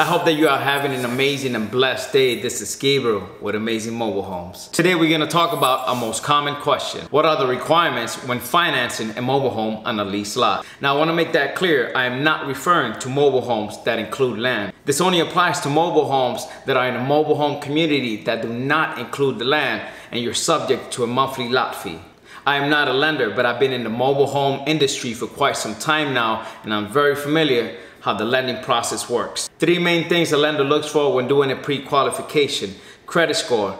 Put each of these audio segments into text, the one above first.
I hope that you are having an amazing and blessed day. This is Gabriel with Amazing Mobile Homes. Today we're going to talk about a most common question. What are the requirements when financing a mobile home on a lease lot? Now I want to make that clear. I am not referring to mobile homes that include land. This only applies to mobile homes that are in a mobile home community that do not include the land and you're subject to a monthly lot fee. I am not a lender, but I've been in the mobile home industry for quite some time now and I'm very familiar how the lending process works. Three main things a lender looks for when doing a pre-qualification. Credit score,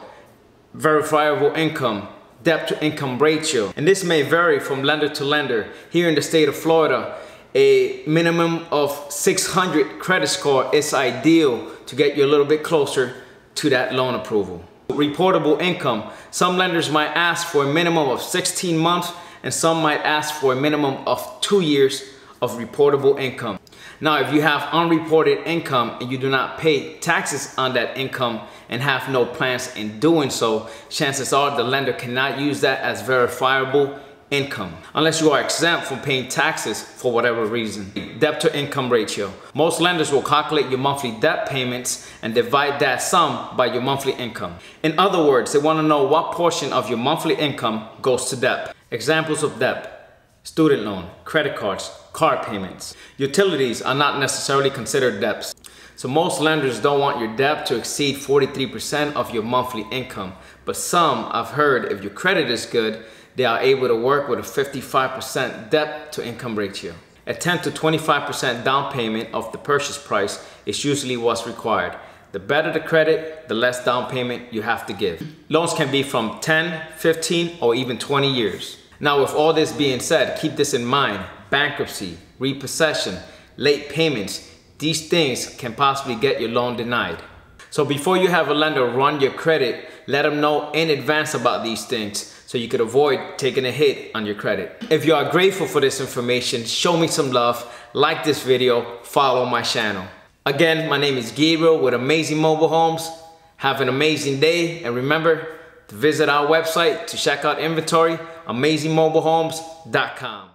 verifiable income, debt to income ratio. And this may vary from lender to lender. Here in the state of Florida, a minimum of 600 credit score is ideal to get you a little bit closer to that loan approval. Reportable income. Some lenders might ask for a minimum of 16 months and some might ask for a minimum of two years of reportable income. Now, if you have unreported income and you do not pay taxes on that income and have no plans in doing so, chances are the lender cannot use that as verifiable income unless you are exempt from paying taxes for whatever reason. Debt to income ratio. Most lenders will calculate your monthly debt payments and divide that sum by your monthly income. In other words, they want to know what portion of your monthly income goes to debt. Examples of debt student loan, credit cards, car payments. Utilities are not necessarily considered debts. So most lenders don't want your debt to exceed 43% of your monthly income. But some, I've heard, if your credit is good, they are able to work with a 55% debt to income ratio. A 10 to 25% down payment of the purchase price is usually what's required. The better the credit, the less down payment you have to give. Loans can be from 10, 15, or even 20 years. Now with all this being said, keep this in mind. Bankruptcy, repossession, late payments, these things can possibly get your loan denied. So before you have a lender run your credit, let them know in advance about these things so you could avoid taking a hit on your credit. If you are grateful for this information, show me some love, like this video, follow my channel. Again, my name is Gabriel with Amazing Mobile Homes. Have an amazing day and remember to visit our website to check out inventory amazingmobilehomes.com.